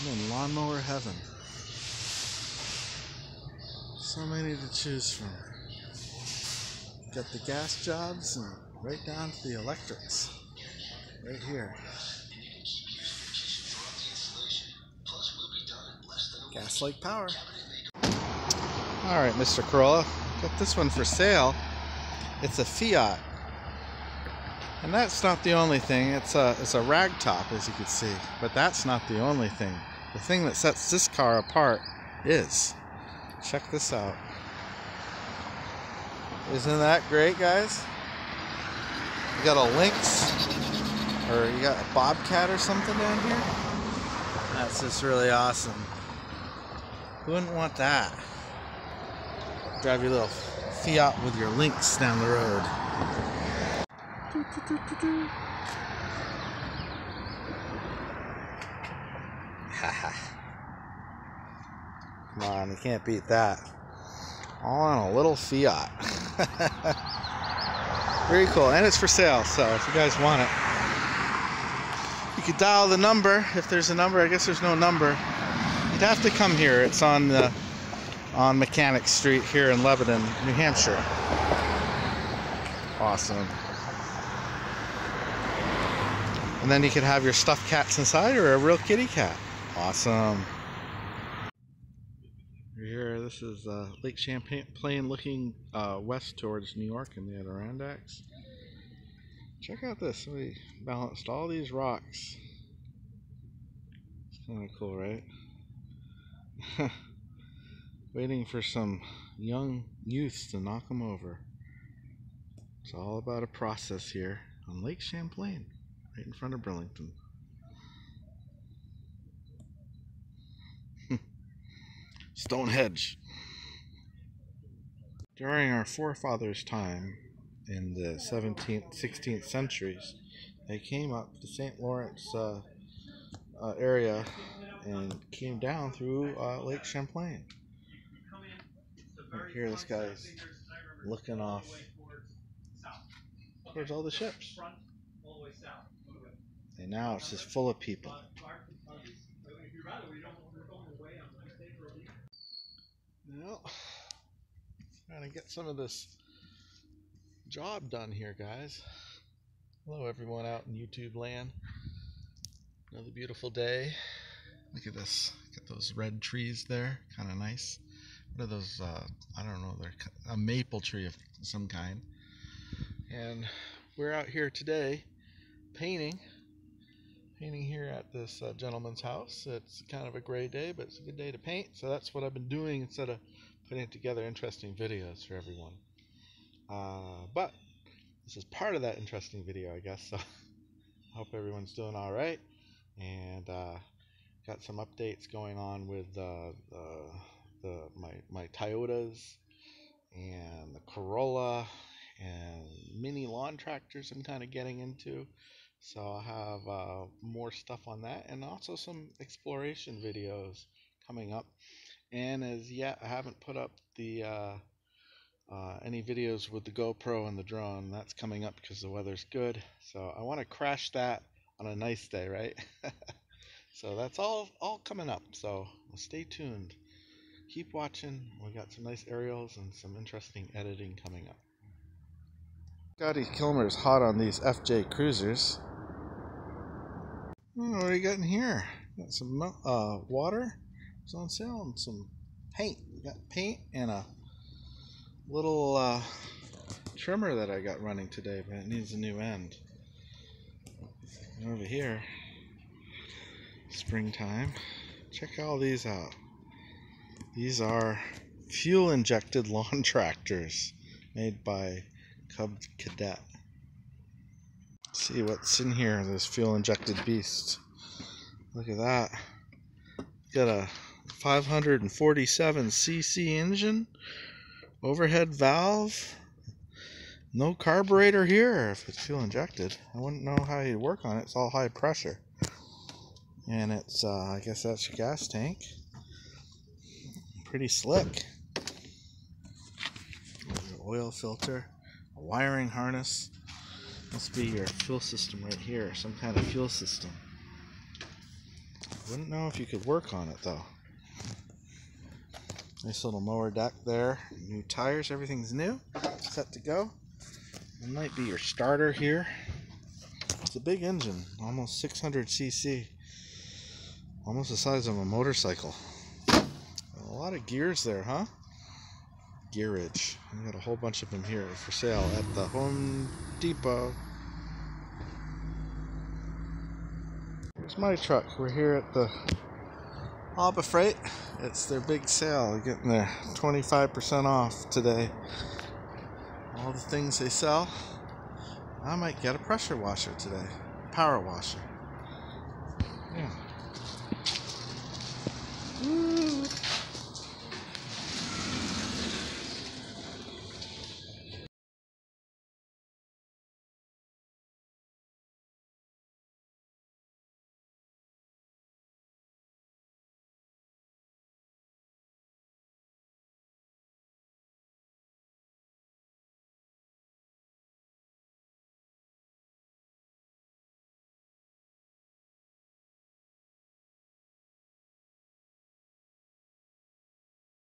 I'm in lawnmower heaven. So many to choose from. Got the gas jobs and right down to the electrics. Right here. Gas like power. Alright, Mr. Corolla. Got this one for sale. It's a Fiat. And that's not the only thing. It's a it's a rag top, as you can see. But that's not the only thing. The thing that sets this car apart is. Check this out. Isn't that great, guys? You got a Lynx, or you got a Bobcat or something down here. That's just really awesome. Who wouldn't want that? Drive your little Fiat with your Lynx down the road. Come on, you can't beat that. On a little Fiat. Very cool, and it's for sale, so if you guys want it, you could dial the number if there's a number. I guess there's no number. You'd have to come here. It's on the on Mechanic Street here in Lebanon, New Hampshire. Awesome. And then you could have your stuffed cats inside or a real kitty cat. Awesome. Here, this is uh, Lake Champlain looking uh, west towards New York and the Adirondacks. Check out this. We balanced all these rocks. It's kind of cool, right? Waiting for some young youths to knock them over. It's all about a process here on Lake Champlain, right in front of Burlington. Stonehenge. During our forefathers' time in the 17th, 16th centuries, they came up the St. Lawrence uh, uh, area and came down through uh, Lake Champlain. Right here, this guy's looking off towards all the ships. And now it's just full of people. Well, trying to get some of this job done here, guys. Hello, everyone out in YouTube land. Another beautiful day. Look at this. Got those red trees there. Kind of nice. What are those? Uh, I don't know. They're a maple tree of some kind. And we're out here today painting. Painting here at this uh, gentleman's house. It's kind of a gray day, but it's a good day to paint. So that's what I've been doing instead of putting together interesting videos for everyone. Uh, but this is part of that interesting video, I guess. So I hope everyone's doing all right. And uh, got some updates going on with uh, the my my Toyotas and the Corolla and mini lawn tractors. I'm kind of getting into. So I'll have uh, more stuff on that and also some exploration videos coming up. And as yet, I haven't put up the uh, uh, any videos with the GoPro and the drone. That's coming up because the weather's good. So I want to crash that on a nice day, right? so that's all all coming up. So stay tuned. Keep watching. We got some nice aerials and some interesting editing coming up. Scotty Kilmer's hot on these FJ Cruisers. What do you got in here? Got some uh, water. It's on sale and some paint. We got paint and a little uh, trimmer that I got running today, but it needs a new end. And over here, springtime. Check all these out. These are fuel injected lawn tractors made by Cub Cadet see what's in here, this fuel injected beast. Look at that. Got a 547cc engine, overhead valve, no carburetor here if it's fuel injected. I wouldn't know how you'd work on it. It's all high pressure. And it's, uh, I guess that's your gas tank. Pretty slick. oil filter, a wiring harness. Must be your fuel system right here, some kind of fuel system. Wouldn't know if you could work on it though. Nice little mower deck there. New tires, everything's new. Set to go. It might be your starter here. It's a big engine, almost 600 cc. Almost the size of a motorcycle. A lot of gears there, huh? Gearage. We got a whole bunch of them here for sale at the Home Depot. Here's my truck. We're here at the Harbor Freight. It's their big sale. They're getting their 25% off today. All the things they sell. I might get a pressure washer today. Power washer.